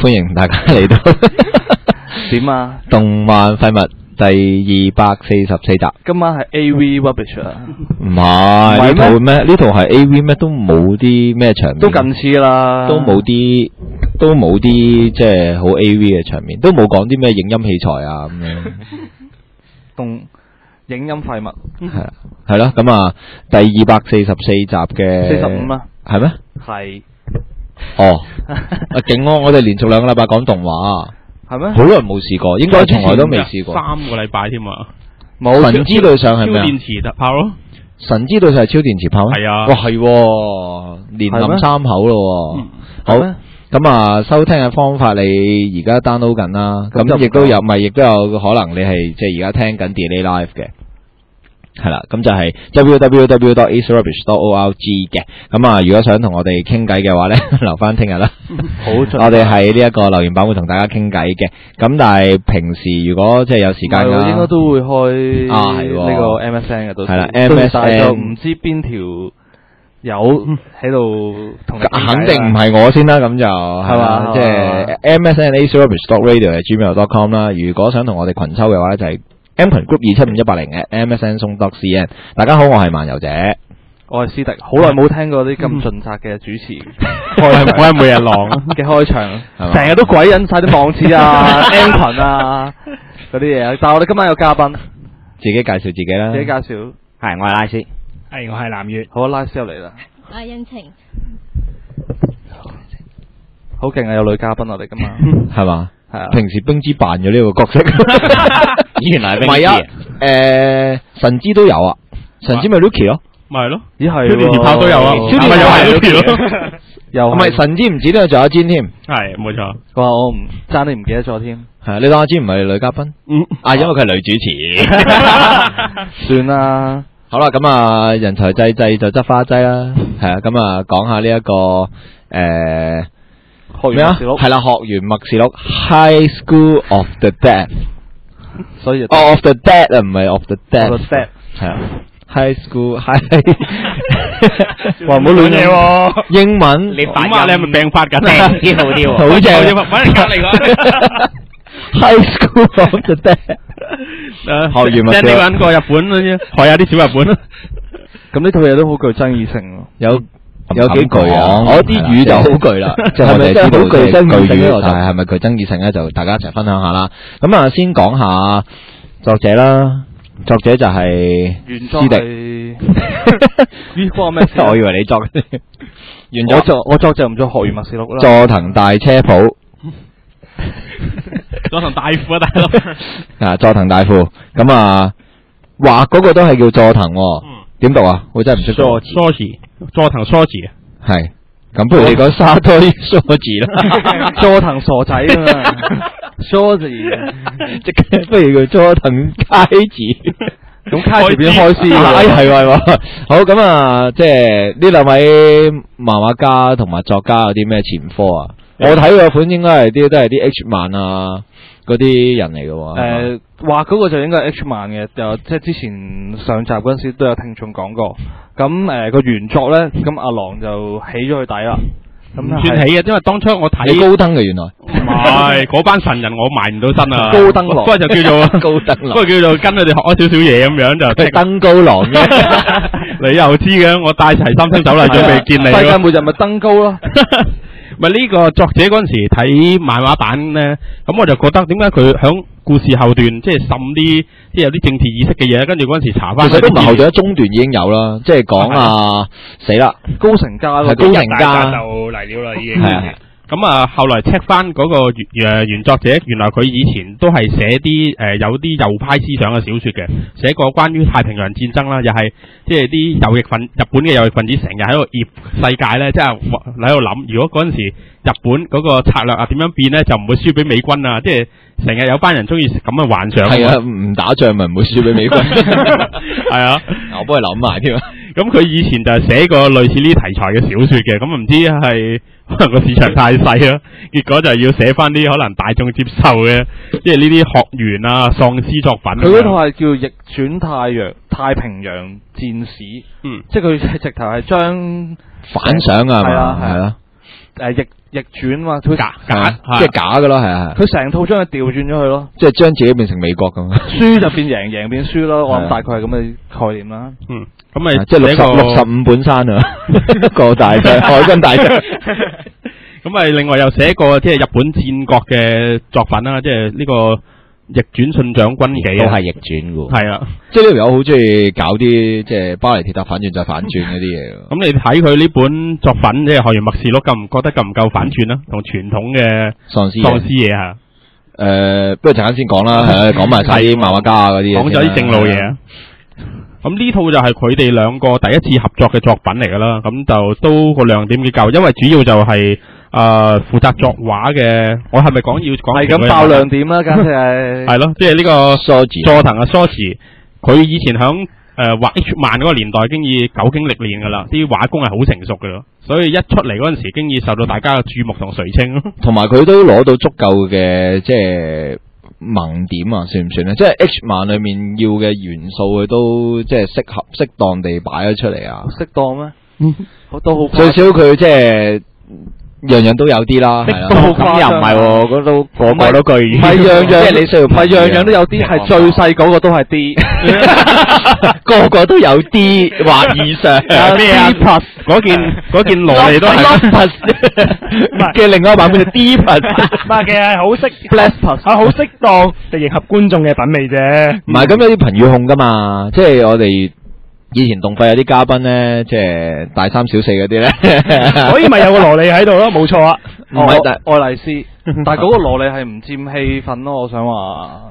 歡迎大家嚟到點啊？動漫廢物第二百四十四集。今晚係 A.V. rubbish 啊，唔係呢套咩？呢套係 A.V. 咩？都冇啲咩場面，都近似㗎啦，都冇啲，都冇啲即係好 A.V. 嘅場面，都冇講啲咩影音器材啊咁樣。動影音廢物，係啊，係咯，咁啊，第二百四十四集嘅四十五啦，係咩？係哦，啊勁喎！我哋連續兩個禮拜講動畫，係咩？好耐冇試過，應該從來都未試過。三個禮拜添啊！冇神之對上係咩啊超電池特炮咯，神之對上係超電池炮咩？係啊哇係喎，連係咩冧三口咯好咁啊，收聽嘅方法你而家 download 緊啦，咁亦都有，講咪亦都有可能你係即係而家聽緊 delay live 嘅。係啦，咁就係 www.israbbish.org 嘅。咁啊，如果想同我哋傾偈嘅話咧，留翻聽日啦。好我哋喺呢一個留言板會同大家傾偈嘅。咁但係平時如果即係有時間係喎啦，應該都會開啊係呢個 MSN 嘅，到時係啦 MSN 就唔知邊條有喺度同肯定唔係我先啦，咁就係係嘛嘛，即係 MSN A Service dot Radio 系 gmail.com 啦。如果想同我哋群抽嘅話咧，就係 M 群 Group 二七五一八零嘅 MSN 送 dot CN。大家好，我係漫遊者。我係斯迪，好耐冇聽過啲咁盡責嘅主持我係我係每日狼啊！嘅開場，係嘛成日都鬼引晒啲網址啊、M 群啊嗰啲嘢。但係我哋今晚有嘉賓，自己介紹自己啦。自己介紹。係，我係拉斯。係我係南月，好，拉斯入嚟啦，啊，恩晴，好勁啊！有女嘉賓我哋今晚 係嘛？係啊，平時冰之扮咗呢個角色，原來係唔係啊？誒，神之都有啊，神之咪 Lucky 咯，咪係咯，咦係超電磁炮都有啊，喎超電又係 Lucky 咯，又唔係神之唔止呢，仲有阿堅添。係冇錯。佢話我唔爭你唔記得咗添，係啊，你當阿堅唔係女嘉賓？嗯，啊？因為佢係女主持。算啦。好啦，咁啊，人才濟濟就執花劑啦，係啊，咁啊，講下呢、一個诶學咩啊？係啦，學完默示錄 High School of the Dead，所以就哦 of the Dead 啊，唔係 of the Of the Dead，Dead 係啊，High School High，話 唔好亂嘢喎。英文你發音你係咪病發緊啊？啲好啲喎。好正揾人隔離㗎。High School of the Dead，誒學完咪即係你揾個日本嗰啲，學下啲小日本。咁呢套嘢都好具爭議性喎。有有幾句啊？我啲語就好具啦，即係我哋知道係咪真係好具爭議性即係句呢語係係咪具爭議性咧？就大家一齊分享下啦。咁啊，先講下作者啦。作者就係原迪。咩？我以為你作嘅。原我作作我作就唔做學完默示錄啦。佐藤大車譜佐藤大夫啊，大佬。啊，佐藤大夫咁啊，畫嗰個都係叫佐藤點讀啊？我真係唔識讀。梳字，佐藤梳子啊。係咁，不如你講沙堆梳字啦。佐藤傻仔啊嘛，梳字。即係不如叫佐藤佳子。咁卡字變開師哎，喎。係喎係喎。好咁啊，即係呢兩位漫畫家同埋作家有啲咩前科啊？我睇嗰款應該係啲都係啲 H 漫啊嗰啲人嚟嘅喎。誒畫嗰個就應該係 H 漫嘅，就即係之前上集嗰陣時都有聽眾講過。咁誒個原作咧，咁阿郎就起咗佢底啦。咁唔算起啊，因為當初我睇你高登嘅原來。唔係 嗰班神人，我埋唔到身啊。高登郎不過就叫做 高登郎不過叫做跟佢哋學咗少少嘢咁樣就登高郎嘅。你又知嘅，我帶齊三星走嚟準備見你世界咯。末日咪登高咯。咪呢個作者嗰陣時睇漫畫版咧，咁我就覺得點解佢響故事後段即係滲啲即係有啲政治意識嘅嘢，跟住嗰陣時查翻其實都唔係後段，中段已經有啦，即係講啊死啦，高成家咯高成家。就嚟了啦，已經咁啊，後來 check 翻嗰個原誒原作者，原來佢以前都係寫啲誒、呃有啲右派思想嘅小説嘅，寫過關於太平洋戰爭啦，又係即係啲右翼分日本嘅右翼分子成日喺度揹世界咧，即係喺度諗，如果嗰陣時日本嗰個策略啊點樣變咧，就唔會輸俾美軍啊，即係成日有班人中意咁嘅幻想。係啊，唔打仗咪唔會輸俾美軍。係啊。我幫佢諗埋添啊。咁佢以前就係寫過類似呢啲題材嘅小説嘅，咁唔知係可能個市場太細啦，結果就要寫翻啲可能大眾接受嘅，即係呢啲學員啊、喪屍作品。佢嗰套係叫逆轉太陽太平洋戰士，嗯，即係佢直頭係將反想啊係啊嘛，係啦。誒逆逆轉嘛，佢假假即係假噶咯，係啊，佢成套將佢調轉咗佢咯，即係將自己變成美國咁，輸就變贏，贏變輸咯。我係啊諗大概係咁嘅概念啦。嗯，咁咪即係六十六十五本山啊，個大隻海軍大隻，咁咪另外又寫過即係日本戰國嘅作品啦，即係呢個逆轉信長軍紀啊，都係逆轉嘅喎。係啊。即係呢條友好中意搞啲即係巴黎鐵塔反轉再反轉嗰啲嘢。咁你睇佢呢本作品，即係《學園默示錄》，夠唔覺得夠唔夠反轉啦？同傳統嘅喪屍喪屍嘢嘢啊，誒，不如陣間先講啦，係 啊講埋晒啲漫畫家啊嗰啲嘢先啦。講咗啲正路嘢啊。咁呢套就係佢哋兩個第一次合作嘅作品嚟噶啦，咁就都個亮點幾夠，因為主要就係誒負責作畫嘅，我係咪講要講係咁爆亮點啦，簡直係。係咯，即係呢個梳字佐藤啊梳持，佢以前響誒畫 H 漫嗰個年代，經已久經歷練噶啦，啲畫工係好成熟噶咯，所以一出嚟嗰陣時，經已受到大家嘅注目同垂青咯。同埋佢都攞到足夠嘅即係萌点啊，算唔算咧？即系 H 漫里面要嘅元素，佢都即系适合适当地摆咗出嚟啊！适当咩？好都好最。少佢即係樣樣都有啲啦，係啦。都好唔係喎，嗰都個個都巨。唔係樣樣，即係你需要唔係樣樣都有啲，係最細嗰個都係 D，個個都有啲或以上。咩啊 D plus 嗰件嗰件蘿莉都係 plus 嘅另外一個版本就 D plus。唔係嘅，係好適 Bless plus 係好適當就迎合觀眾嘅品味啫。唔係咁有啲頻語控噶嘛，即係我哋以前動費有啲嘉賓咧，即係大三小四嗰啲咧，所以咪有個蘿莉喺度咯，冇錯啊。唔係但愛麗絲，但係嗰個蘿莉係唔佔氣氛咯，我想話。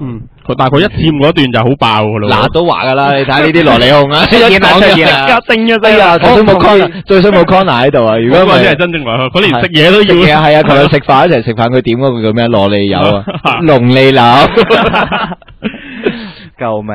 嗯，佢但係佢一佔嗰段就好爆噶咯。嗱都話噶啦，你睇呢啲蘿莉控啊，一現啦講就出現啦格定嘅哎呀，最衰冇我同意 Connor，最衰冇 Connor 喺度啊！如果嗰個唔係真正來去，佢連食嘢都食嘢要。係啊，琴日食飯一齊食飯，佢點嗰個叫咩？蘿莉油啊，龍利柳。救命！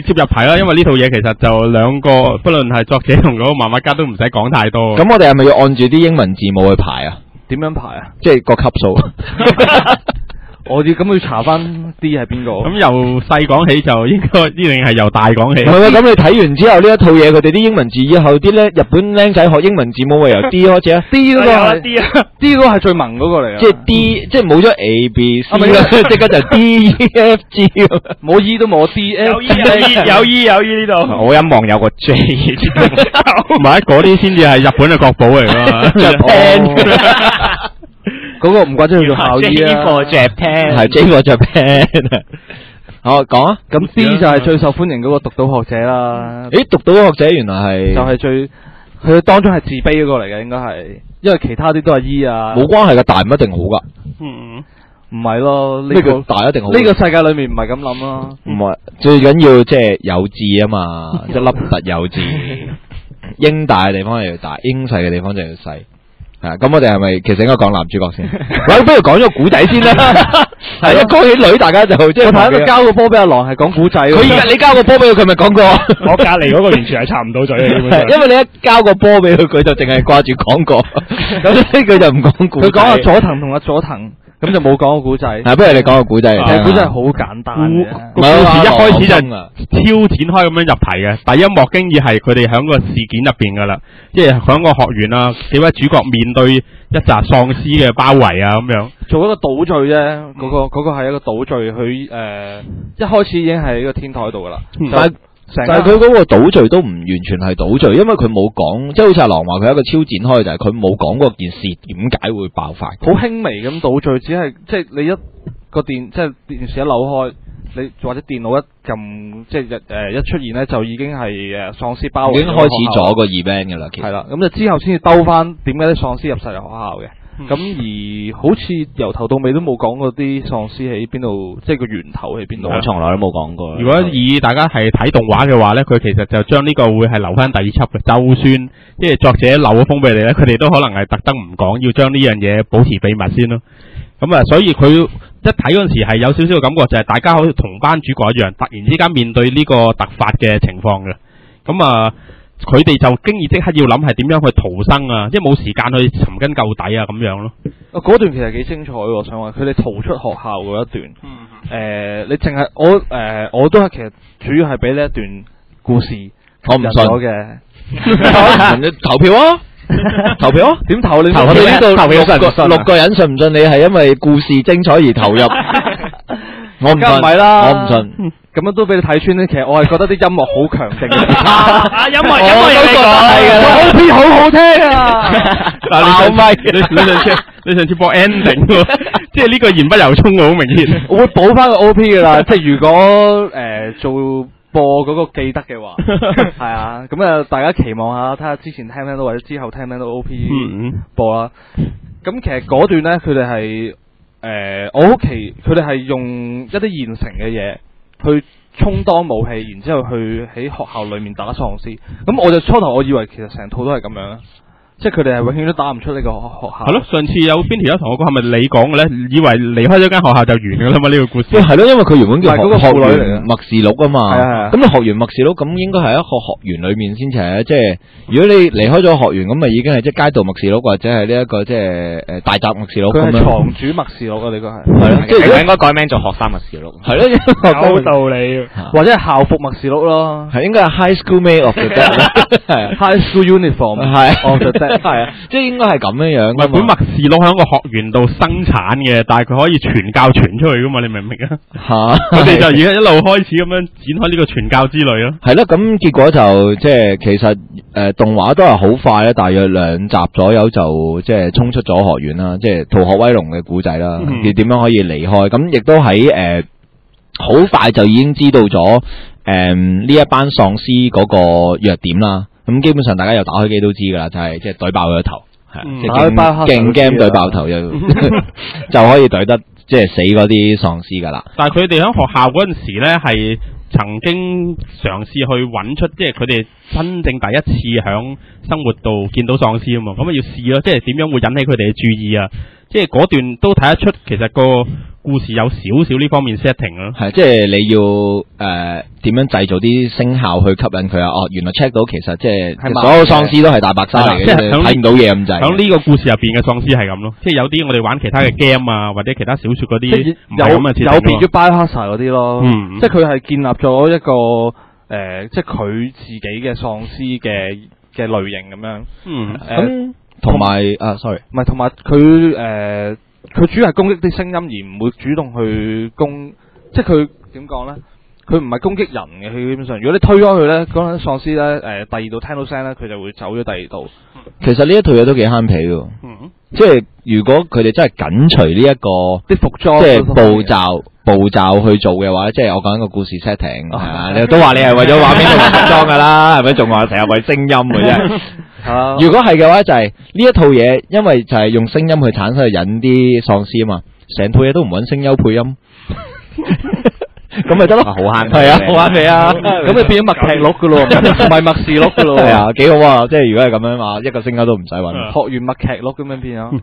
直接入排啦，因為呢套嘢其實就兩個，不論係作者同嗰個漫畫家都唔使講太多。咁我哋係咪要按住啲英文字母去排啊？點樣排啊？即係個級數。我要咁去查翻 D 係邊個？咁由細講起就應該 一定係由大講起唔。係啊，咁你睇完之後呢一套嘢，佢哋啲英文字以後啲咧，日本僆仔學英文字母咪由 D 開始啊？D 嗰個係 D 啊，D 嗰個係最萌嗰個嚟啊。即係 D，即係冇咗 A、B、C 即刻就 D、E、F、G。冇 E 都冇 D F 有 E 有 E 有 E 有 E 呢度。我一望有個 J，唔係嗰啲先至係日本嘅國寶嚟㗎嘛。嗰個唔怪之佢做校醫 J 啦。for Japan，係 J for Japan 好講啊！咁 D 就係最受歡迎嗰個獨島學者啦。咦，讀到學者原來係就係最佢當中係自卑嗰個嚟嘅，應該係，因為其他啲都係 E 啊。冇關係嘅，大唔一定好噶。嗯，唔係咯，呢咩叫個大一定好？呢個世界裏面唔係咁諗咯。唔係最緊要即係有志啊嘛，即係凹凸有志。英大嘅地方就要大，英細嘅地方就要細。咁我哋係咪其實應該講男主角先？喂，不如講咗古仔先啦。係一講起女，大家就即係我睇佢佢交個波俾阿郎係講古仔喎。佢而家你交個波俾佢，佢咪講過。我隔離嗰個完全係插唔到嘴嘅，基本上因為你一交個波俾佢，佢就淨係掛住講過，咁所以佢就唔講古仔。佢講阿佐藤同阿佐藤，咁就冇講個古仔。係，不如你講個古仔嚟聽下。其實古仔係好簡單嘅。故事一開始就超展開咁樣入題嘅，第一幕經已係佢哋喺個事件入邊噶啦，即係喺個學園啊，幾位主角面對一紮喪屍嘅包圍啊咁樣。做一個倒敘啫，嗰、個嗰、個係一個倒敘，佢誒、呃一開始已經係喺個天台度噶啦，嗯就但係成但係佢嗰個倒序都唔完全係倒序，因為佢冇講，即係好似阿郎話佢係一個超展開，就係佢冇講嗰件事點解會爆發。好輕微咁倒敘，只係即係你一個電即係電視一扭開，你或者電腦一撳，即係誒、呃一出現咧，就已經係誒喪屍包圍已經開始咗個 event 㗎啦，其實係啦，咁就之後先至兜翻點解啲喪屍入晒入學校嘅。嗯咁、而好似由頭到尾都冇講過啲喪屍喺邊度，即係個源頭喺邊度。我從來都冇講過。如果以大家係睇動畫嘅話呢，佢其實就將呢個會係留翻第二輯嘅。就算即係作者漏咗封俾你呢，佢哋都可能係特登唔講，要將呢樣嘢保持秘密先咯。咁啊，所以佢一睇嗰陣時係有少少嘅感覺，就係大家好似同班主角一樣，突然之間面對呢個突發嘅情況嘅。咁啊，佢哋就經已即刻要諗係點樣去逃生啊，即係冇時間去尋根究底啊咁樣咯。啊嗰段其實幾精彩喎，我想話佢哋逃出學校嗰一段。誒、嗯你淨係我誒、我都係其實主要係俾呢一段故事我唔信咗嘅。投票啊！投票啊！點投你？我哋呢度投票信唔信啊六六個人信唔信你係因為故事精彩而投入？我唔信，唔係啦我唔信。咁樣都俾你睇穿咧。其實我係覺得啲音樂好強勁嘅。啊，音樂音樂我都覺得係㗎啦 O P 好好聽啊！嗱，你上次你你上次你上次播 ending 喎，即係呢個言不由衷喎，好明顯。我會補翻個 O P 噶啦，即係如果誒做播嗰個記得嘅話，係啊，咁啊大家期望下，睇下之前聽唔聽到或者之後聽唔聽到 O P 播啦。咁其實嗰段咧，佢哋係誒，我好奇佢哋係用一啲現成嘅嘢去充当武器，然之后去喺学校里面打丧尸。咁我就初头我以为其实成套都系咁樣，即係佢哋係永遠都打唔出呢個學學校。係咯，上次有邊條友同我講係咪你講嘅咧？以為離開咗間學校就完㗎啦嘛？呢個故事即。係咯，因為佢原本叫學學婦女嚟嘅園默示錄啊嘛。咁你學完默示錄，咁應該係一個學園裏面先至係。即係如果你離開咗學園，咁咪已經係即係街道默示錄，或者係呢一個即係誒大宅默示錄咁樣。藏主默示錄啊！呢個係係咯，即係應該改名做學生麥士錄。係咯，有道理。或者係校服默示錄咯係應該係 High School Mate of the Dead 啦係啊。High School Uniform 係 of the dead 係啊，即係應該係咁樣樣㗎唔係本嘛。默示錄喺個學園度生產嘅，但係佢可以傳教傳出去噶嘛？你明唔明啊？嚇，佢哋就而家一路開始咁樣展開呢個傳教之旅咯。係咯，咁結果就即係其實誒、呃、動畫都係好快咧，大約兩集左右就即係衝出咗學院啦，即係《逃學威龍》嘅古仔啦，嗯佢點樣可以離開？咁亦都喺誒好快就已經知道咗誒呢一班喪屍嗰個弱點啦。咁基本上大家又打開機都知㗎啦，就係即係懟爆佢個頭，係啊嗯即係打開包黑勁勁就知 game 啦懟爆頭就 就可以懟得即係死嗰啲喪屍㗎啦。但係佢哋喺學校嗰陣時咧，係曾經嘗試去揾出，即係佢哋真正第一次喺生活度見到喪屍啊嘛，咁啊要試咯，即係點樣會引起佢哋嘅注意啊？即係嗰段都睇得出，其實個故事有少少呢方面 setting 咯。係，即係你要誒點、樣製造啲聲效去吸引佢啊？哦，原來 check 到其實即係係所有喪屍都係大白鯊嚟嘅，即係睇唔到嘢咁滯。喺呢個故事入邊嘅喪屍係咁咯，即係有啲我哋玩其他嘅 game 啊，或者其他小說嗰啲有係咁嘅有別於 Biohazard 嗰啲咯，嗯即係佢係建立咗一個誒、呃即係佢自己嘅喪屍嘅嘅類型咁樣。嗯誒咁同埋啊，sorry，唔係，同埋佢誒，佢主要係攻擊啲聲音，而唔會主動去攻，即係佢點講咧？佢唔係攻擊人嘅，佢基本上，如果你推開佢咧，嗰陣喪屍咧，誒、第二度聽到聲咧，佢就會走咗第二度。其實呢一套嘢都幾慳皮喎。嗯即係如果佢哋真係緊隨呢一個啲服裝即係步驟步驟去做嘅話，即係我講緊個故事 setting 係 你都話你係為咗畫面同服裝㗎啦，係咪？仲話成日為聲音嘅啫。如果係嘅話，就係呢一套嘢，因為就係用聲音去產生去引啲喪屍啊嘛，成套嘢都唔揾聲優配音，咁咪得咯，好慳係啊，好慳皮啊，咁你變咗默劇錄噶咯，唔係默示录噶咯。係啊，幾好啊！即係如果係咁樣話，一個聲優都唔使揾，學完默劇錄咁樣變咗。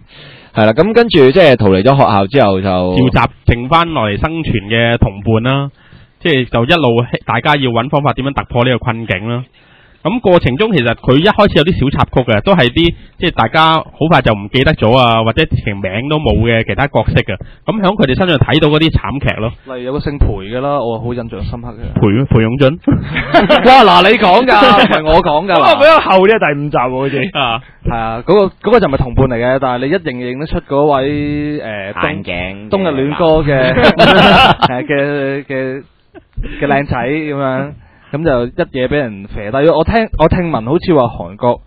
係啦。咁跟住即係逃離咗學校之後就召集剩翻落嚟生存嘅同伴啦，即係就一路大家要揾方法點樣突破呢個困境啦。咁過程中其實佢一開始有啲小插曲嘅，都係啲即係大家好快就唔記得咗啊，或者連名都冇嘅其他角色嘅。咁響佢哋身上睇到嗰啲慘劇咯，例如有個姓裴嘅啦，我好印象深刻嘅。裴裴勇俊 哇！嗱，你講㗎，唔係我講㗎。咁啊，比較後啲係第五集喎，好似。啊，係啊，嗰、個嗰、個就唔係同伴嚟嘅，但係你一認認得出嗰位誒、眼冬鏡冬日戀歌嘅 嘅嘅嘅靚仔咁樣，咁就一嘢俾人肥低咗。我聽我聽聞好似話韓國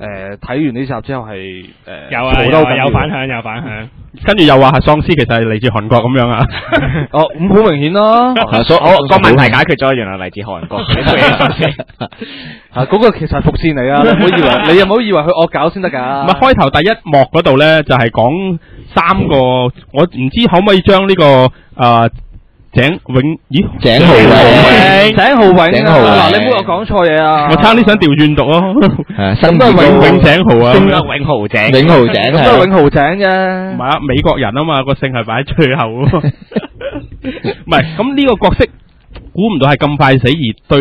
誒睇、完呢集之後係誒有啊，有反響，有反響。跟住又話係喪屍，其實係嚟自韓國咁樣啊。哦，咁好明顯咯。係所以我個問題解決咗，原來嚟自韓國。啊，嗰、個其實係伏線嚟啊！你唔好以為，你又唔好以為佢惡搞先得㗎。唔係開頭第一幕嗰度咧，就係講三個，我唔知可唔可以將呢、個誒井永，咦井浩永。井浩永。啊，井浩永。嗱，你唔好我講錯嘢啊！我差啲想调转读咯，係 啊，新咁都係永永永井豪啊，永豪井，永浩井咁都係係永豪井唔啫係。啊，美国人啊嘛，个姓系摆喺最后咯。唔系，咁呢个角色估唔到係咁快死，而對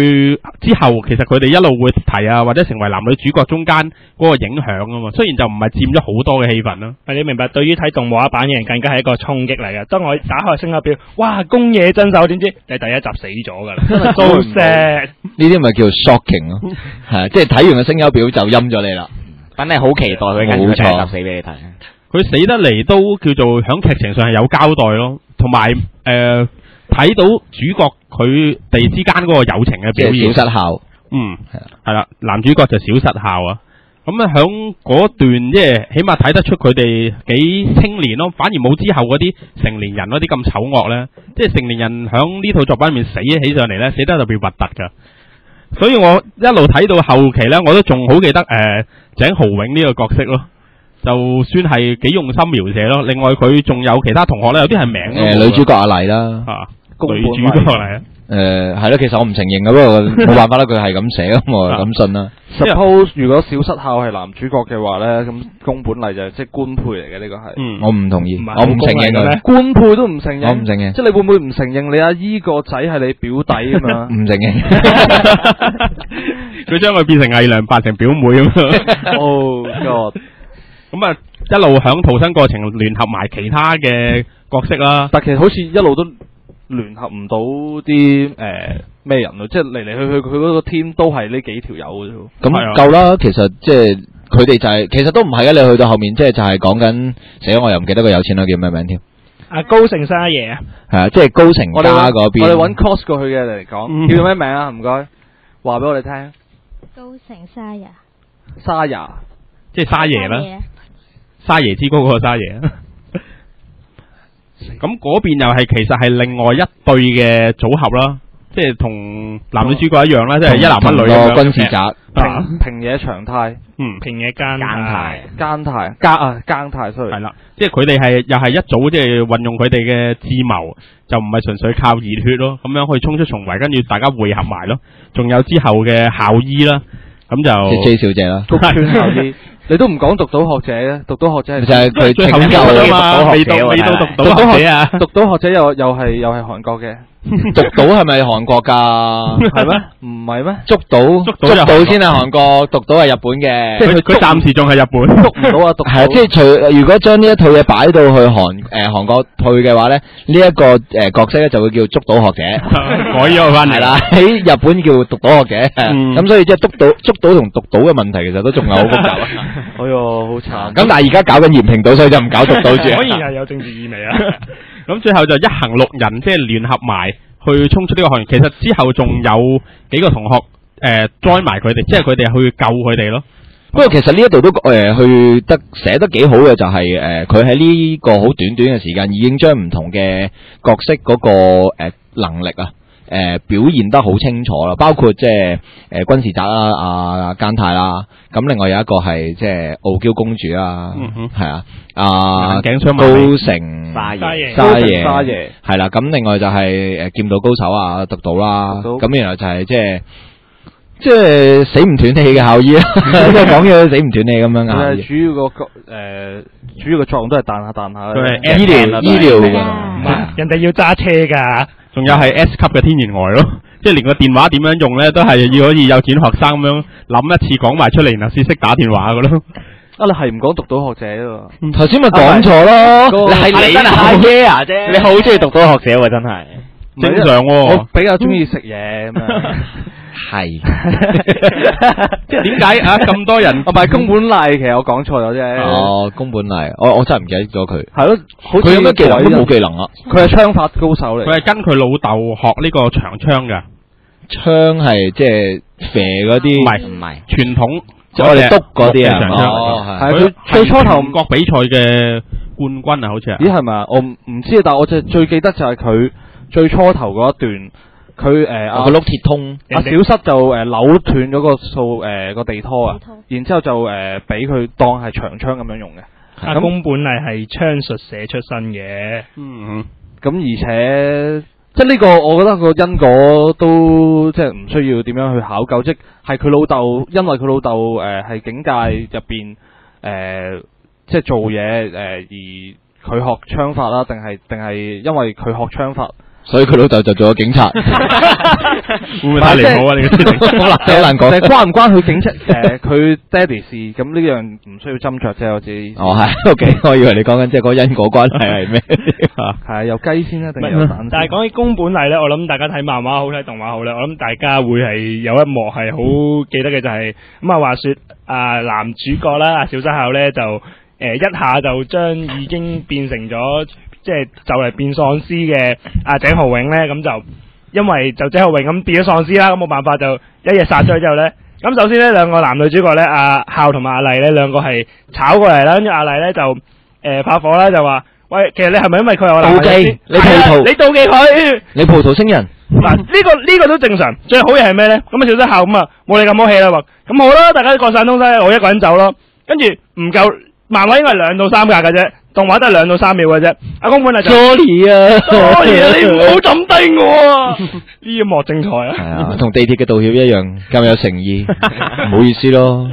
之後其實佢哋一路會提啊，或者成為男女主角中間嗰個影響啊嘛。雖然就唔係佔咗好多嘅戲份啦。你明白？對於睇動畫版嘅人更加係一個衝擊嚟嘅。當我打開聲優表，哇，宮野真守，點知你第一集死咗㗎啦，真係 so sad。呢啲咪叫 shocking 咯，係啊即係睇完個聲優表就陰咗你啦。等你好期待佢跟住第一集死俾你睇。佢死得嚟都叫做響劇情上係有交代咯，同埋誒睇到主角佢哋之間嗰個友情嘅表現。小失效。嗯，係啊係啦，男主角就小失效啊。咁啊，響嗰段即係起碼睇得出佢哋幾青年咯，反而冇之後嗰啲成年人嗰啲咁醜惡咧。即係成年人響呢套作品入面死起上嚟咧，死得特別核突噶。所以我一路睇到後期咧，我都仲好記得誒、呃、井豪永呢個角色咯，就算係幾用心描寫咯。另外佢仲有其他同學咧，有啲係名女主角阿麗啦。啊，宮本女主角嚟啊。誒係咯，其實我唔承認嘅，不過冇辦法啦，佢係咁寫，咁我就咁信啦。Suppose 如果小失效係男主角嘅話咧，咁宮本麗就即係官配嚟嘅呢個係。嗯，我唔同意，我唔承認佢官配都唔承認，我唔承認即係你會唔會唔承認你阿姨個仔係你表弟啊嘛？唔承認。佢將佢變成偽娘扮成表妹咁樣。Oh God！咁啊，一路響逃生過程聯合埋其他嘅角色啦。但其實好似一路都聯合唔到啲誒咩人咯，即係嚟嚟去去佢嗰個 team 都係呢幾條友嘅啫喎。咁夠啦，其實即係佢哋就係，其實都唔係啊。你去到後面，即係就係講緊，死咗我又唔記得個有錢佬叫咩名添。阿高盛沙爺啊，係啊，即係高成我哋揾家嗰邊。我哋揾 cos 過去嘅嚟講，嗯叫做咩名啊？唔該，話俾我哋聽。高城沙爺，沙爺即係沙爺啦，沙爺之高嗰個沙爺。咁嗰邊又係其實係另外一對嘅組合啦，即係同男女主角一樣啦，即係一男一女咁樣個軍事宅。啊。平平野長泰嗯，平野間奸太。間太。間啊間太，sorry。係啦，即係佢哋係又係一組，即係運用佢哋嘅智謀，就唔係純粹靠熱血咯，咁樣可以衝出重圍，跟住大家匯合埋咯。仲有之後嘅校醫啦，咁即就係 J 小姐啦。你都唔講獨島學者咧？獨島學者係就係佢拯救啊嘛，未到未到真係讀到學者啊，獨島學者又又係又係韓國嘅，捉到係咪韓國㗎？係咩？唔係咩？捉到捉到先係韓國，讀到係日本嘅。佢佢暫時仲係日本。捉唔到啊！獨係啊，即係除如果將呢一套嘢擺到去韓誒韓國去嘅話咧，呢一個誒角色咧就會叫捉到學者。改咗翻嚟係啦，喺日本叫讀到學者，嗯咁所以即係捉到捉到同讀到嘅問題，其實都仲係好複雜。哎呦，好慘！咁但係而家搞緊延平島，所以就唔搞讀到住。果然係有政治意味啊！咁最後就一行六人，即係聯合埋去衝出呢個學園。其實之後仲有幾個同學誒載埋佢哋，即係佢哋去救佢哋咯。不過其實呢一度都誒去得寫得幾好嘅，就係誒佢喺呢個好短短嘅時間，已經將唔同嘅角色嗰個誒能力啊。誒、表現得好清楚啦，包括即係誒軍事宅啦、阿奸太啦，咁另外有一個係即係傲嬌公主啦，嗯哼。係啊，阿眼鏡雙高馬尾。成沙爺。沙爺沙高成爺沙爺。係啦，咁另外就係誒劍道高手啊，讀到啦，咁然後就係即係即係死唔斷氣嘅校医啦，即係講嘢都死唔斷氣咁樣嘅佢係校醫。主要個角誒主要嘅作用都係彈下彈下。佢係嘅。醫療醫療係㗎啊，人哋要揸車㗎，仲有係 S 級嘅天然呆咯，即係連個電話點樣用咧，都係要好似幼稚園學生咁樣諗一次講埋出嚟，然後先識打電話嘅咯。啊，你係唔講讀到學者喎？頭先咪講錯咯，嗰個係你真係好 yeah 啫，你好中意讀到學者喎，真係。正常喎、我比較中意食嘢咁樣。係即係 點解啊咁多人唔係宮本麗，其實我講錯咗啫。哦，宮本麗，我我真係唔記得咗佢。係咯，好佢有咩技能都冇技能啊！佢係槍法高手嚟。佢係跟佢老豆學呢個長槍㗎，槍係即係射嗰啲，唔係唔係，傳統即係我哋篤嗰啲啊長哦槍。係佢佢最初頭全國比賽嘅冠軍啊，好似係。咦係咪啊？我唔唔知啊，但係我就最記得就係佢最初頭嗰一段，佢誒阿個碌鐵通，阿小失就誒扭斷咗個掃誒個地拖啊，然之後就誒俾佢當係長槍咁樣用嘅。阿宮本嚟係槍術社出身嘅，嗯，咁而且即係呢個，我覺得個因果都即係唔需要點樣去考究，即係佢老豆，因為佢老豆誒係警界入邊誒即係做嘢誒、而佢學槍法啦，定係定係因為佢學槍法，所以佢老豆就做咗警察，會唔會太離譜啊？你個決定 好難好難講就係關唔關佢警察誒佢爹哋事？咁呢樣唔需要斟酌啫，我自己。哦係，OK，我以為你講緊即係嗰因果關係係咩？係啊，有雞先啊，定係有蛋？但係講起宮本麗咧，我諗大家睇漫畫好睇動畫好咧，我諗大家會係有一幕係好記得嘅就係咁啊，話說啊男主角啦，啊小失孝咧就誒、呃一下就將已經變成咗即係就嚟變喪屍嘅阿井豪永咧，咁就因為就井豪永咁變咗喪屍啦，咁冇辦法就一夜殺咗佢之後咧。咁首先呢兩個男女主角咧，阿孝同埋阿麗咧，兩個係炒過嚟啦，跟住阿麗咧就誒、呃拍火啦，就話：喂，其實你係咪因為佢有個男朋友妒忌你葡萄你妒忌佢。你葡萄星人，嗱，呢、個呢、個都正常。最好嘢係咩咧？咁啊，小失孝咁啊，冇你咁好氣啦喎。咁好啦，大家各散東西，我一個人走咯。跟住唔夠漫畫應該係兩到三格嘅啫，動畫都係兩到三秒嘅啫。阿公本啊就 sorry 啊，sorry 啊，你唔好抌低我啊！呢一幕精彩啊！系啊，同地鐵嘅道歉一樣咁有誠意，唔好意思咯。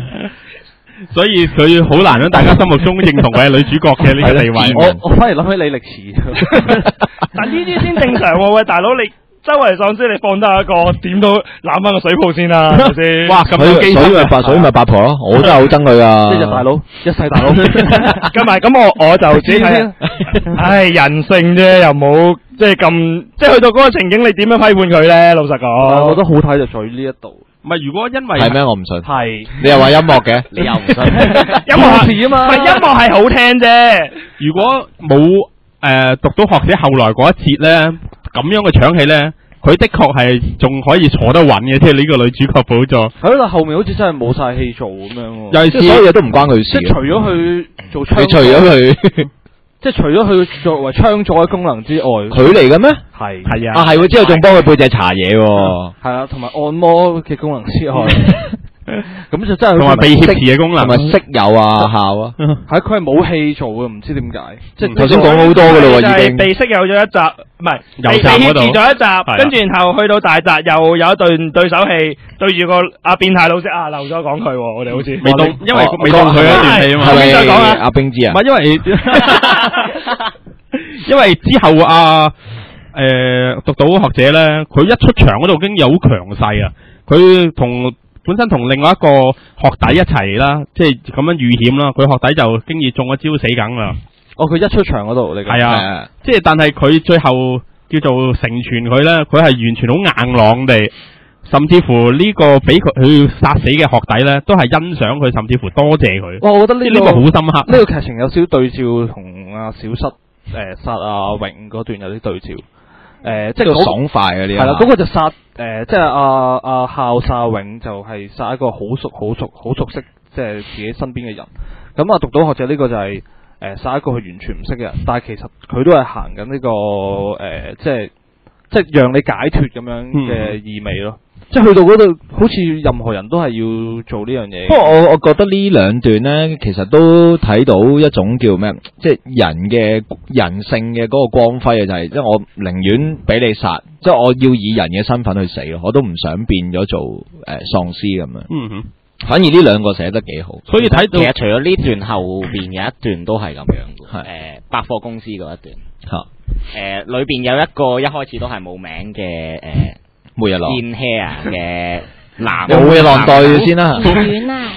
所以佢好難喺大家心目中認同佢係女主角嘅呢個地位。我我反而諗起李力持。但呢啲先正常喎，喂，大佬你周圍喪屍，你放得一個點都攬翻個水泡先啦，係咪先？哇，咁所以有機所以咪心八所以咪八婆咯，我真係好憎佢噶。一日大佬，一世大佬。咁咪咁我我就只係，唉，人性啫，又冇即係咁，即係去到嗰個情景，你點樣批判佢咧？老實講，我覺得好睇就在於呢一度。唔係，如果因為係咩？我唔信。係你又話音樂嘅，你又唔信？音樂係啊嘛唔係音樂係好聽啫。如果冇誒讀到學者後來嗰一節咧，咁樣嘅搶戲咧，佢的確係仲可以坐得穩嘅，即係呢個女主角寶座。係咯，但後面好似真係冇晒戲做咁樣喎。尤其是即係所有嘢都唔關佢事即係除咗佢做槍，你除咗，佢，即係除咗佢作為槍座嘅功能之外，佢嚟嘅咩？係係啊，係喎，之後仲幫佢背脊搽嘢喎。係啊，同埋按摩嘅功能之外，咁就真係同埋被挾持嘅功能同。埋識友啊、校啊，係佢係冇戲做嘅，唔知點解。即係頭先講好多噶咯喎，已就係經。被識有咗一集，唔係有被被挾集嗰度持咗一集，啊跟住然後去到大集又有一段對手戲，對住個阿變態老師啊，漏咗講佢喎，我哋好似未到，因為哦未到佢一段戲啊嘛。係咪再講啊阿冰之啊唔？係因為 因為之後啊，誒、讀到學者咧，佢一出場嗰度已經有好強勢啊！佢同本身同另外一個學弟一齊啦，即係咁樣遇險啦，佢學弟就經已中咗招死梗啦。哦，佢一出場嗰度，你講係啊，即係但係佢最後叫做成全佢咧，佢係完全好硬朗地。甚至乎呢個俾佢佢殺死嘅學弟咧，都係欣賞佢，甚至乎多謝佢。哇，我覺得呢個呢個好深刻。呢個劇情有少少對照同阿小失誒殺阿榮嗰段有啲對照。誒，即係嗰即係爽快嘅！呢一係啦，下嗰個就殺誒，即係阿阿孝殺永就係殺一個好熟、好熟、好熟悉，即係自己身邊嘅人。咁啊，讀到學者呢個就係誒殺一個佢完全唔識嘅人，但係其實佢都係行緊呢個誒，即係即係讓你解脱咁樣嘅意味咯。即係去到嗰度，好似任何人都係要做呢樣嘢。不過我我覺得呢兩段呢，其實都睇到一種叫咩，即係人嘅人性嘅嗰個光輝啊，就係即係我寧願俾你殺，即係我要以人嘅身份去死咯，我都唔想變咗做誒喪屍咁樣。嗯哼，反而呢兩個寫得幾好，所以睇到其實除咗呢段後邊有一段都係咁樣嘅，係。誒百貨公司嗰一段，嚇。誒裏邊有一個一開始都係冇名嘅誒每日浪，煙 hair 嘅男，有每日浪代佢先啦。庭院啊，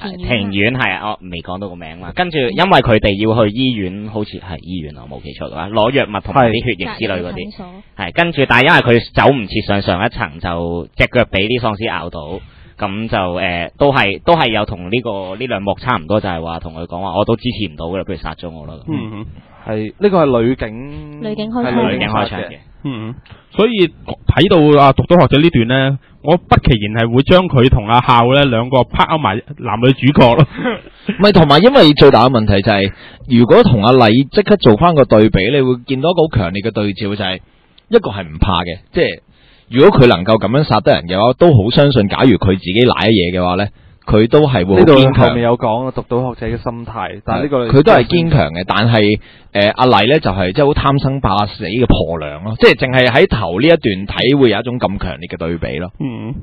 係庭院係啊，我未講到個名啦。跟住因為佢哋要去醫院，好似係醫院啊，我冇記錯嘅話，攞藥物同埋啲血液之類嗰啲。係跟住，但係因為佢走唔切上上一層，就隻腳俾啲喪屍咬到，咁就誒、呃都係都係有同呢、個呢兩幕差唔多，就係話同佢講話，我都支持唔到噶啦，不如殺咗我啦。嗯哼。係呢個係女警，女警開槍女警係女警開槍嘅。嗯，所以睇到啊，读到学者呢段呢，我不其然系会将佢同阿孝呢两个拍埋男女主角咯。唔系，同埋因为最大嘅问题就系、如果同阿丽即刻做翻个对比，你会见到一个好强烈嘅对照，就系、一个系唔怕嘅，即系如果佢能够咁样杀得人嘅话，都好相信，假如佢自己賴嘢嘅话呢，佢都係會堅強後面。有講啊，讀到學者嘅心態，但係呢個佢都係堅強嘅，但係誒阿麗咧就係即係好貪生怕死嘅婆娘咯，即係淨係喺頭呢一段睇會有一種咁強烈嘅對比咯。嗯，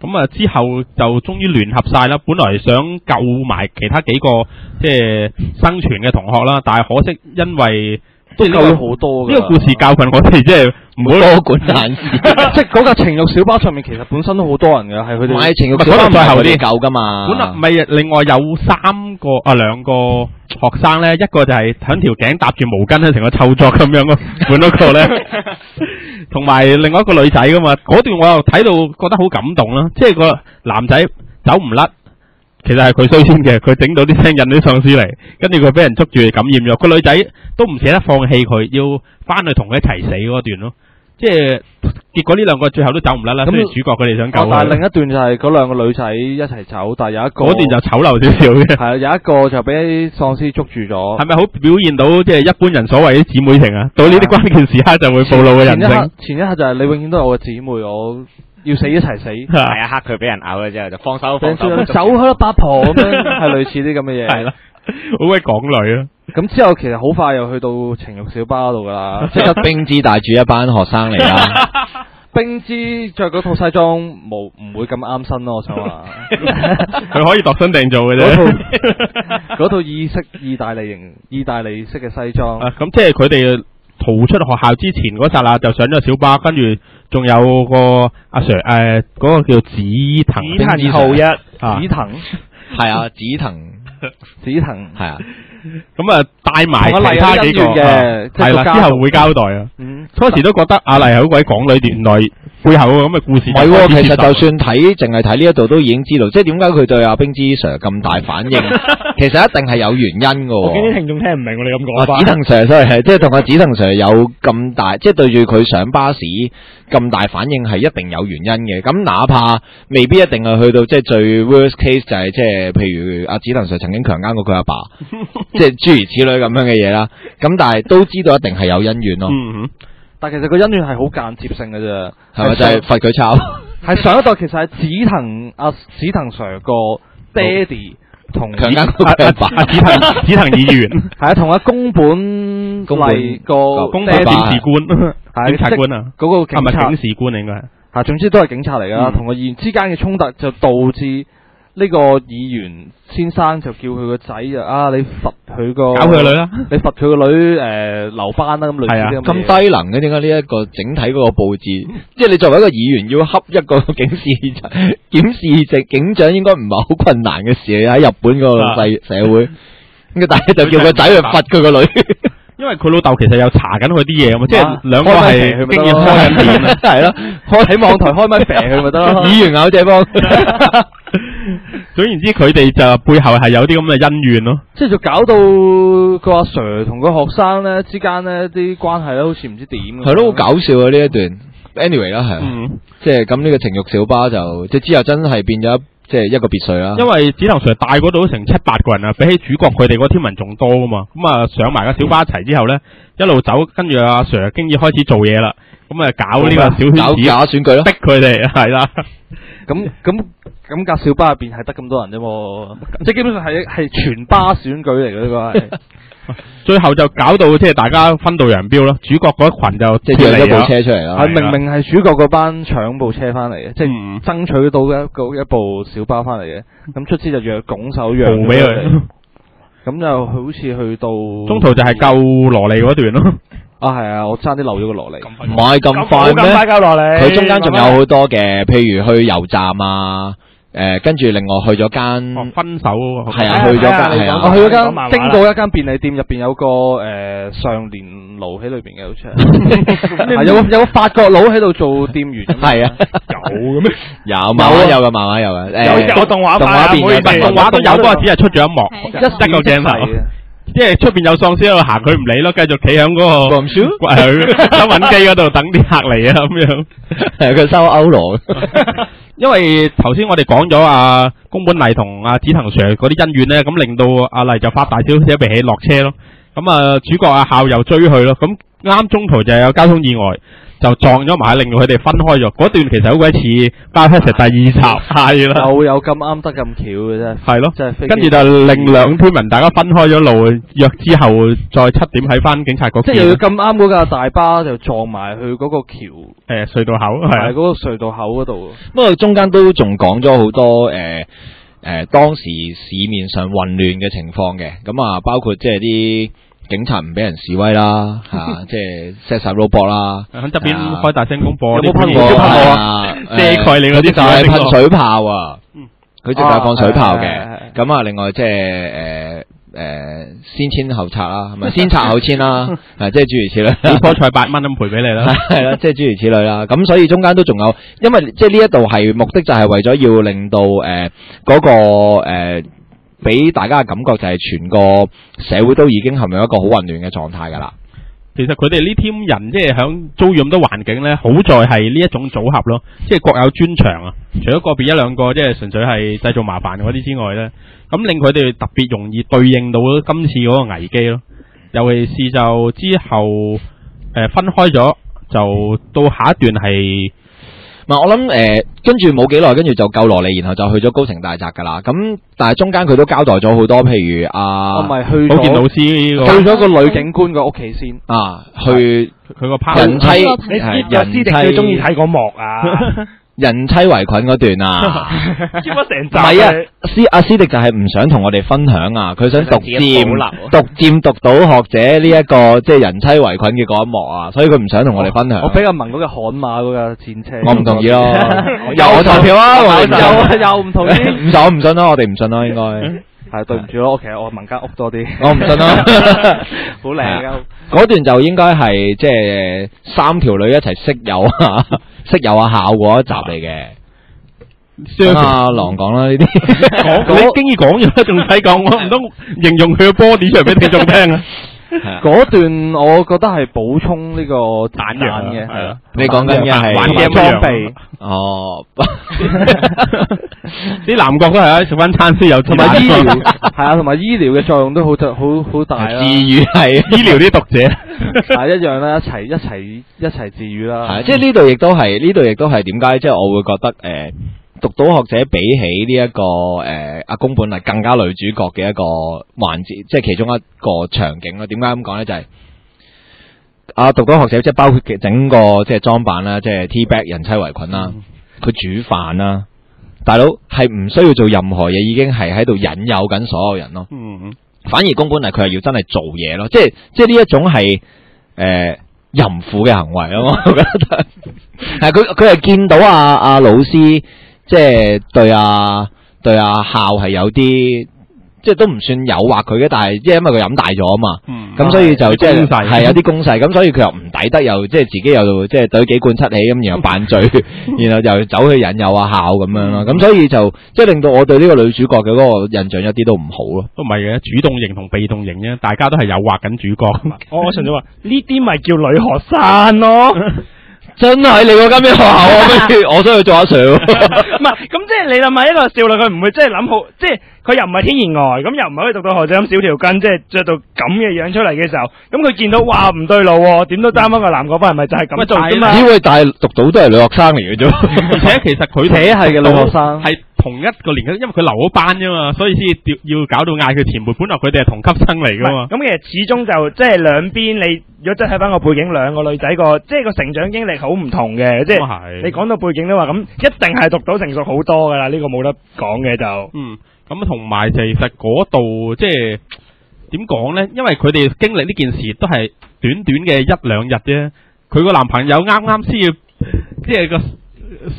咁啊之後就終於聯合晒啦，本來想救埋其他幾個即係生存嘅同學啦，但係可惜因為都救咗好多㗎呢個故事教訓我哋，即係唔好多管閒事。即係嗰架情欲小巴上面其實本身都好多人嘅，係佢哋唔係情唔係慾小巴唔係佢嗰度再後啲哋救噶嘛。本來唔係，另外有三個啊兩個學生咧，一個就係響條頸搭住毛巾咧，成個臭作咁樣咯，換嗰個咧，同埋另外一個女仔噶嘛，嗰段我又睇到覺得好感動啦，即係個男仔走唔甩。其實係佢衰先嘅，佢整到啲聲引啲喪屍嚟，跟住佢俾人捉住感染咗。個女仔都唔捨得放棄佢，要翻去同佢一齊死嗰段咯。即係結果呢兩個最後都走唔甩啦。咁雖然主角佢哋想救哦但係另，一段就係嗰兩個女仔一齊走，但係有一個嗰段就醜陋少少嘅。係啊，有一個就俾喪屍捉住咗。係咪好表現到即係一般人所謂啲姊妹情啊？到呢啲關鍵時刻就會暴露嘅人性。前一刻就係你永遠都係我嘅姊妹，我要死一齊死。第一刻佢俾人咬咗之後就放手放手，走開啦，八婆咁樣，係類似啲咁嘅嘢。係啦，好鬼港女啊！咁之後其實好快又去到情欲小巴嗰度噶啦，即刻冰之帶住一班學生嚟啦。冰之着嗰套西裝冇唔會咁啱身咯，我想話 佢可以度身訂做嘅嗰套啫。嗰套意式意大利型意大利式嘅西裝，啊，咁即係佢哋逃出學校之前嗰剎那就上咗小巴，跟住仲有個阿 Sir 誒嗰個叫紫藤紫藤浩一，啊 紫藤。係啊，紫藤。紫藤係啊，咁啊帶埋其他幾個係啦，之後會交代啊。嗯，初時都覺得阿麗係好鬼港女，原來背後有咁嘅故事唔係喎，就開始接受其實就算睇淨係睇呢一度都已經知道，即係點解佢對阿冰之 Sir 咁大反應，其實一定係有原因噶我見啲喎。聽眾聽唔明我哋咁講啊，法紫藤 Sir 即係同阿紫藤 Sir 有咁大，即係對住佢上巴士咁大反應係一定有原因嘅。咁哪怕未必一定係去到即係最 worst case 就係即係譬如阿紫藤 Sir 曾經強奸過佢阿爸，即係諸如此類咁樣嘅嘢啦。咁但係都知道一定係有恩怨咯，但其實個恩怨係好間接性嘅啫，係咪就係罰佢抄？係上一代其實係紫藤阿紫藤 Sir 個爹哋同強姦阿阿爸阿紫藤 紫藤議員，係啊，同阿宮本麗個公爹電視官、係警察官啊，嗰個係咪警視官啊應該係？啊，總之都係警察嚟噶啦，嗯。同個議員之間嘅衝突就導致呢個議員先生就叫佢個仔就啊，你罰佢個搞佢個女啦，你罰佢個女誒留班啦，咁類似咁咁低能嘅，點解呢一個整體嗰個佈置，即係你作為一個議員要恰一個警 視檢視直警長，應該唔係好困難嘅事喺日本嗰個啊。細社會。咁但係就叫個仔去罰佢個女，因為佢老豆其實有查緊佢啲嘢啊。嘛，即係啊兩個開咪係肥佢咪得咯。經驗開緊片啊。係咯，開喺網台開咪病佢咪得咯。議員咬借幫，總言之，佢哋就背後係有啲咁嘅恩怨咯。即係就搞到個阿 Sir 同個學生咧之間咧啲關係咧，好似唔知點咁樣。係咯，好搞笑啊呢一段。anyway 啦，係啊，嗯，即係咁呢個情欲小巴就即係之後真係變咗即係一個別墅啦。因為只能 Sir 帶嗰度都成七八個人啊，比起主角佢哋嗰天文仲多噶嘛。咁啊上埋個小巴一齊之後咧，一路走，跟住阿 Sir 經已開始做嘢啦。咁啊搞呢個小搞圈子，假選舉咯逼。佢哋係啦。咁咁咁架小巴入邊係得咁多人啫喎，即係基本上係係全巴選舉嚟嘅呢個係。最後就搞到即係大家分道揚镳咯。主角嗰一群就即係讓咗部。車出嚟啦係。明明係主角嗰班搶部車翻嚟嘅，即係嗯爭取到一個一部小巴翻嚟嘅，咁出資就讓拱手讓豪俾佢，咁就好似去到中途就係救羅莉嗰段咯。啊係啊，我差啲漏咗個落嚟，唔係咁快咁咩？落嚟，佢中間仲有好多嘅，譬如去油站啊，誒，跟住另外去咗間哦分手係啊，去咗間係啊。你講係啊我，去咗講漫畫啦。間經過一間便利店，入邊有個誒上年奴喺裏邊嘅，好似係。係 有個有個法國佬喺度做店員，係啊，有嘅咩？有漫畫有嘅，漫畫有嘅，有有動畫動畫片唔好意思嘅動畫都有，不過只係出咗一幕，一一個鏡頭嘅。即係出邊有喪尸喺度行，佢唔理咯，繼續企喺嗰個 Bonjour 誒收銀機嗰度等啲客嚟啊咁樣。係佢收歐羅，因為頭先我哋講咗阿宮本麗同阿紫藤 Sir 嗰啲恩怨咧，咁令到阿麗就發大燒寫鼻起落車咯。咁啊，主角阿孝又追佢咯。咁啱中途就有交通意外，就撞咗埋，令到佢哋分開咗。嗰段其實好鬼似《包 p a s 第二集，係啦，又有咁啱得咁巧嘅啫，係咯。跟住就令兩天文大家分開咗路，約之後再七點喺翻警察局見。即係又要咁啱嗰架大巴就撞埋去嗰個橋，誒隧道口係嗰個隧道口嗰度。不過中間都仲講咗好多誒誒當時市面上混亂嘅情況嘅，咁啊包括即係啲警察唔俾人示威啦，嚇，即係 set 晒 robot 啦，喺側邊啊開大聲公播啲有冇噴片過係有啊，遮蓋你嗰啲就係噴水炮啊嗯，佢直頭係放水炮嘅。咁啊，另外即係誒誒先簽後拆啦，係咪 先拆後簽啦？係即係諸如此類。幾棵菜八蚊咁賠俾你啦。係啦，即係諸如此類啦。咁所以中間都仲有，因為即係呢一度係目的就係為咗要令到誒嗰、個誒俾、大家嘅感覺就係全個社會都已經陷入一個好混亂嘅狀態㗎啦。其實佢哋呢 team 人即係響遭遇咁多環境咧，好在係呢一種組合咯，即係各有專長啊。除咗個別一兩個即係純粹係製造麻煩嗰啲之外咧，咁令佢哋特別容易對應到今次嗰個危機咯。尤其是就之後誒、分開咗，就到下一段係唔係我諗誒、呃跟住冇幾耐，跟住就救羅莉，然後就去咗高城大宅㗎啦。咁但係中間佢都交代咗好多，譬如我啊咪去保健老咗師呢去咗個女警官個屋企先。啊去佢個 part 人妻你你係知阿斯迪最中意睇嗰幕啊，人妻圍困嗰段啊。接咗成集。唔係啊，斯阿斯迪就係唔想同我哋分享啊，佢想獨 自己保留佔 獨佔獨島學者呢、一個即係人妻圍困嘅嗰一幕啊，所以佢唔想同我哋分享。我比較聞嗰個悍馬嗰架戰車。我唔同意咯，由我投票啊，我哋唔信又又唔同意。唔信我唔信咯，我哋唔信咯，應該係對唔住咯，我其實我聞間屋多啲。我唔信咯。好靚啊！嗰段就應該係即係三條女一齊識友啊，識有啊校嗰一集嚟嘅。等阿郎講啦呢啲。講你經已講咗啦，仲使講？我唔通形容佢個 body 出嚟俾聽眾聽啊？嗰段我覺得係補充呢個彈藥啊嘅，係啊。你講緊嘅係玩同埋 game 裝備，哦，啲男角都係啊，食翻餐先有同埋醫療。係啊，同埋醫療嘅作用都好好好大啦。治愈係。醫療啲讀者。係一樣啦，一齊一齊一齊治愈啦。係，即係呢度亦都係呢度亦都係點解？即係我會覺得誒、呃，獨島學者比起呢、一個誒阿宮本係更加女主角嘅一個環節，即係其中一個場景咯。點解咁講咧？就係、阿獨島學者即係包括嘅整個即係裝扮啦，即係 T back 人妻圍裙啦，佢、煮飯啦，大佬係唔需要做任何嘢，已經係喺度引誘緊所有人咯。嗯，反而宮本係佢係要真係做嘢咯，即係即係呢一種係誒、呃淫婦嘅行為咯，我覺得 係佢佢係見到阿、阿、老師即係對阿、對阿孝係有啲即係都唔算誘惑佢嘅，但係即係因為佢飲大咗啊嘛。嗯咁所以就即係攻勢係有啲攻勢，咁所以佢又唔抵得，又即係自己又即係懟幾罐七喜咁，然後扮醉，然後又走去引誘阿孝咁樣咯。咁所以就即係令到我對呢個女主角嘅嗰個印象一啲都唔好咯。都唔係嘅，主動型同被動型啫，大家都係誘惑緊主角。我我純粹話呢啲咪叫女學生咯，真係你嗰間咩學校啊？不 如我想去做阿 Sir 喎。唔係咁即係你諗下一個少女佢唔會即係諗好，即係佢又唔係天然呆，咁又唔係可以讀到學者咁少條筋，即係着到咁嘅樣出嚟嘅時候，咁佢見到哇唔對路喎，點都擔翻個男嗰班係咪就係咁做啫嘛？只會但係讀到都係女學生嚟嘅啫。而且其實佢扯 係嘅女學生係同一個年級，因為佢留咗班啫嘛，所以先至要搞到嗌佢前輩。本來佢哋係同級生嚟唔噶嘛。咁其實始終就即係兩邊，你如果真係睇翻個背景，兩個女仔個即係個成長經歷好唔同嘅，即係你講到背景都話咁，一定係讀到成熟好多噶啦，呢、個冇得講嘅就。嗯，咁同埋其實嗰度即係點講呢？因為佢哋經歷呢件事都係短短嘅一兩日啫。佢個男朋友啱啱先要，即係個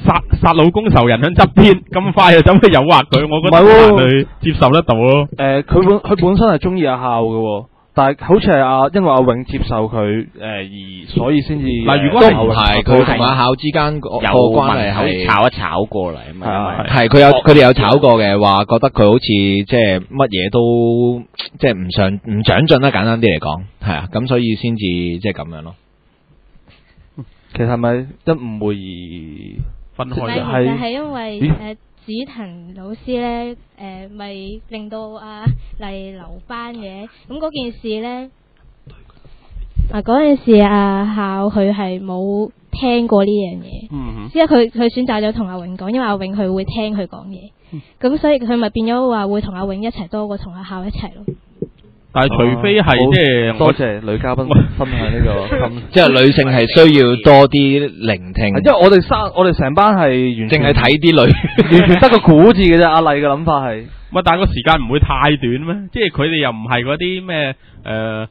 殺殺老公仇人喺側邊，咁快就走去誘惑佢，我覺得唔係喎好難去接受得到咯。誒，佢本佢本身係中意阿孝嘅喎，但係好似係阿因為阿永接受佢誒而所以先至嗱如果都唔係，佢同阿孝之間個個有關係問口係炒一炒過嚟啊嘛，係啊因為係佢有佢哋有炒過嘅，話覺得佢好似即係乜嘢都即係唔上唔長進啦，簡單啲嚟講係啊，咁所以先至即係咁樣咯。其實係咪因誤會而，分開咗。其實係因為咦誒紫藤老師咧誒，咪、令到阿麗留班嘅。咁嗰件事咧，啊嗰陣時阿孝佢係冇聽過呢樣嘢，嗯之後佢佢選擇咗同阿永講，因為阿永佢會聽佢講嘢，嗯咁所以佢咪變咗話會同阿永一齊多過同阿孝一齊咯。但係除非係即係多我謝女嘉賓分享呢個 心，即係女性係需要多啲聆聽，因為我哋三我哋成班係完全淨係睇啲女。完全得個估字嘅啫。阿麗嘅諗法係喂，但係個時間唔會太短咩？即係佢哋又唔係嗰啲咩誒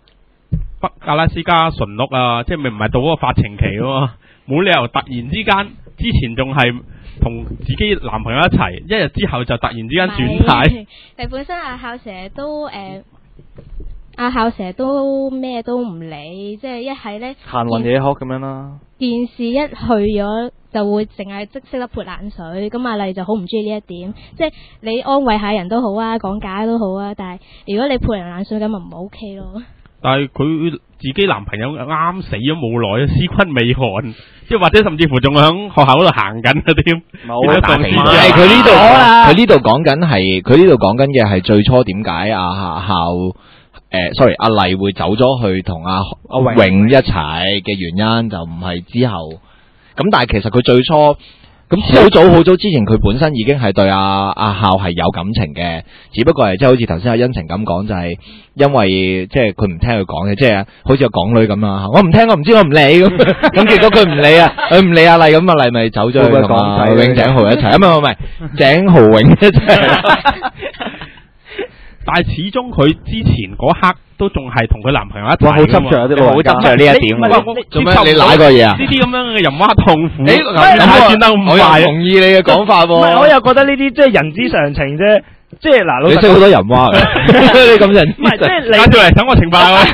北阿拉斯加馴鹿啊，即係咪唔係到嗰個發情期啊嘛？冇理由突然之間，之前仲係同自己男朋友一齊，一日之後就突然之間轉態。係係本身阿孝成日都誒，阿孝成日都咩都唔理，即係一係咧行運野殼咁樣啦。件事一去咗就會淨係即識得潑冷水，咁阿麗就好唔中意呢一點，即係你安慰下人都好啊，講解都好啊，但係如果你潑人冷水咁咪唔 OK 咯。但係佢自己男朋友啱死咗冇耐，屍骨未寒，即係或者甚至乎仲響學校嗰度行緊嘅添。冇一個打死咗唔係佢呢度，佢呢度講緊係佢呢度講緊嘅係最初點解阿夏校誒，sorry 阿麗會走咗去同阿阿榮榮一齊嘅原因，就唔係之後。咁但係其實佢最初咁好早好早之前，佢本身已經係對阿阿孝係有感情嘅，只不過係即係好似頭先阿恩晴咁講，就係因為即係佢唔聽佢講嘅，即係好似個港女咁啊！我唔聽，我唔知，我唔理咁。咁結果佢唔理啊，佢唔理阿麗，咁阿麗咪走咗去同阿永井豪一齊啊？唔系唔係唔係，井豪永一齊。但係始終佢之前嗰刻都仲係同佢男朋友一齊哇，好執着啊啲老好人家執着呢一點。做咩你舐過嘢啊呢啲咁樣嘅淫娃痛苦，誒咁係轉得咁我又。同意你嘅講法喎。我又覺得呢啲即係人之常情啫。即係嗱，你識好多人蛙嘅，你咁人唔係即係你嚟等我懲罰下佢。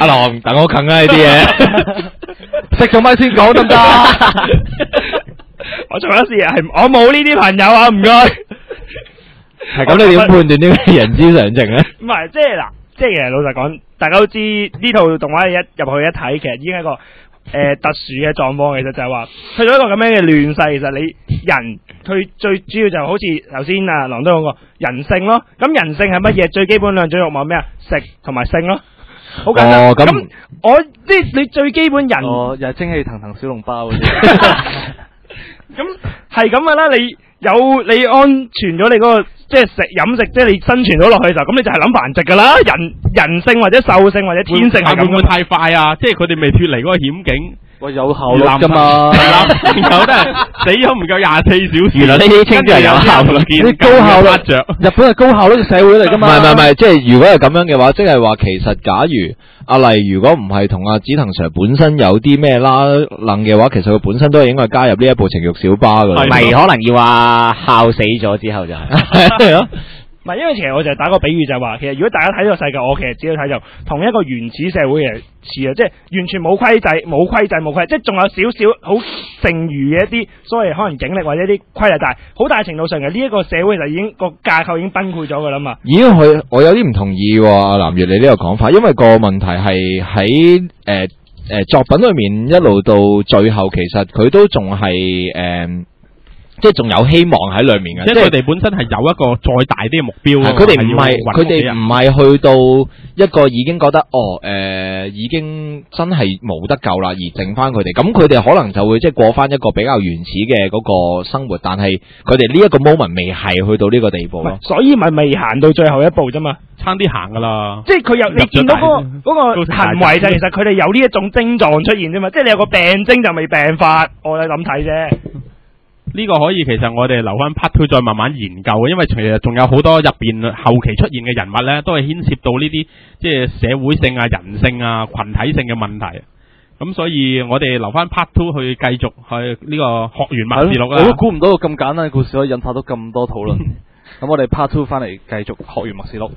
阿郎等我啃啊呢啲嘢，食咗咪先講得唔得？我仲有一時係我冇呢啲朋友啊，唔該。係咁，你點判斷呢個人之常情咧？唔係，即係嗱，即係其實老實講，大家都知呢套動畫一入去一睇，其實已經係一個誒、呃 特殊嘅狀況。其實就係話去到一個咁樣嘅亂世，其實你人佢最主要就好似頭先啊郎都講過人性咯。咁人性係乜嘢？最基本兩種欲望咩啊？食同埋性咯。好簡單。哦咁咁我即係你最基本人。哦，又係蒸氣騰騰小籠包嗰啲。咁係咁噶啦，你有你安全咗你嗰、個即係食飲食，即係你生存到落去嘅時候，咁你就係諗繁殖噶啦。人人性或者獸性或者天性係咁㗎嘛。會唔會太快啊？即係佢哋未脱離嗰個險境，喂，有效率噶嘛？男朋友都係死咗唔夠廿四小時。原來呢啲稱之為有效率見啲高效率着。日本係高效率嘅社會嚟噶唔嘛？係唔係唔係，即係如果係咁樣嘅話，即係話其實假如阿丽如果唔系同阿紫藤 Sir 本身有啲咩啦楞嘅话，其实佢本身都系应该加入呢一部情欲小巴噶啦。咪可能要话孝死咗之后就係。係啊，唔係，因為其實我就打個比喻就係話，其實如果大家睇呢個世界，我其實只要睇就同一個原始社會嘅似啊，即係完全冇規制、冇規制、冇規，即係仲有少少好剩餘嘅一啲所謂可能警力或者一啲規例，但係好大程度上嘅呢一個社會就已經個架構已經崩潰咗噶啦嘛。咦，佢我有啲唔同意喎，南月你呢個講法，因為個問題係喺誒誒作品裏面一路到最後，其實佢都仲係誒，即係仲有希望喺裏面嘅，即係佢哋本身係有一個再大啲嘅目標啊係佢哋唔係係要佢哋唔係去到一個已經覺得哦誒、呃已經真係冇得救啦，而剩翻佢哋，咁佢哋可能就會即係過翻一個比較原始嘅嗰個生活，但係佢哋呢一個 moment 未係去到呢個地步咯。所以咪未行到最後一步啫嘛。差啲行噶啦。即係佢有你見到嗰、大個嗰、個都成大行為就其實佢哋有呢一種症狀出現啫嘛，即係你有個病徵就未病發，我係咁睇啫。呢個可以其實我哋留翻 part two 再慢慢研究嘅，因為其實仲有好多入邊後期出現嘅人物呢，都係牽涉到呢啲即係社會性啊、人性啊、群體性嘅問題。咁所以我哋留翻 part two 去繼續去呢個學園默示錄我都啦。估唔到咁簡單嘅故事可以引發到咁多討論。咁我哋 part two 翻嚟繼續學完默示錄。